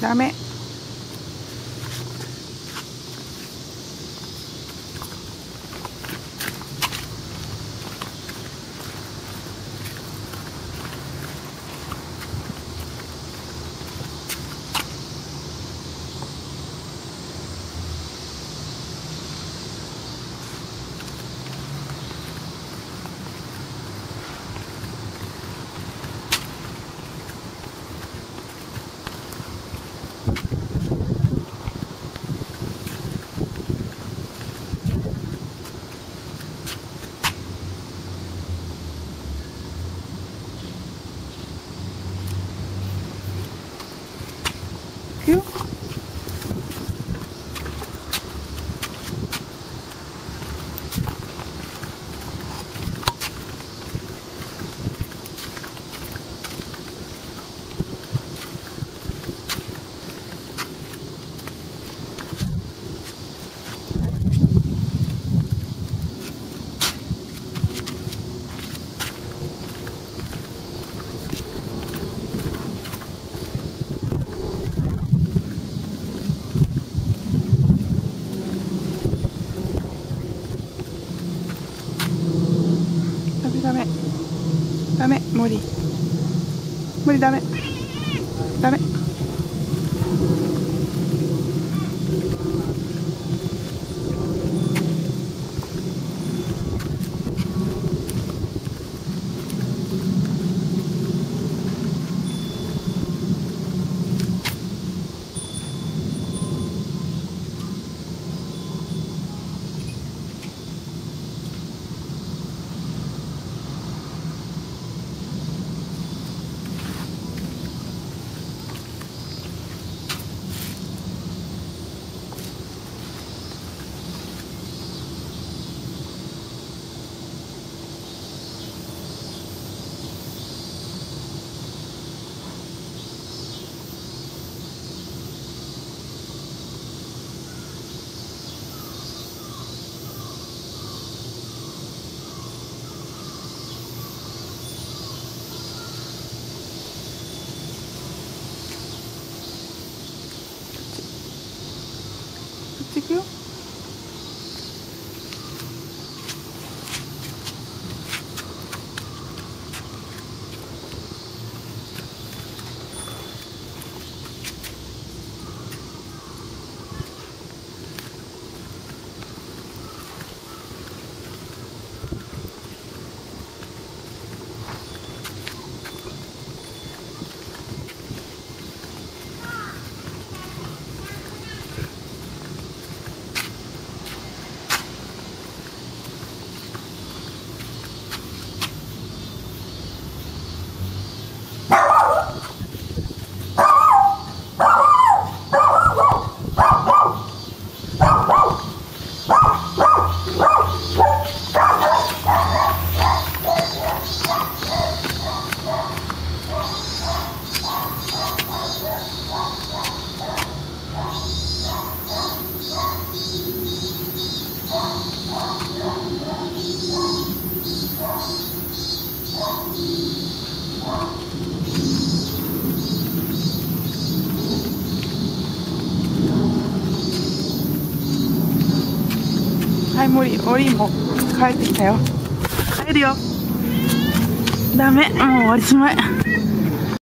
ダメ。無理無理ダメ。ダメ。you? っち行くよはい森森も帰ってきたよ。帰るよ。ダメ。もう終わりしまい。